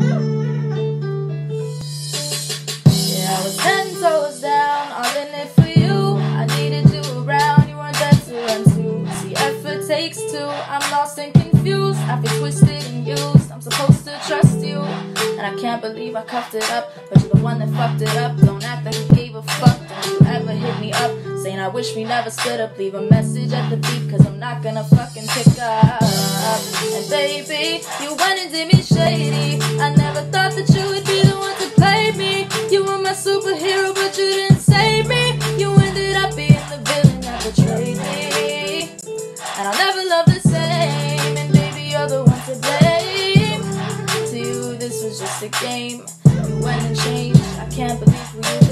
Yeah, I was ten toes down, all in it for you. I needed you around, you weren't there to run to. See, effort takes two. I'm lost and confused. I feel twisted and used. I'm supposed to trust you, and I can't believe I cuffed it up. But you're the one that fucked it up. Don't act like you gave a fuck. Don't you ever hit me up saying I wish we never stood up. Leave a message at the beep, cause I'm not gonna fucking pick up. And baby, you went and did me shady. this was just a game. You went and changed. I can't believe we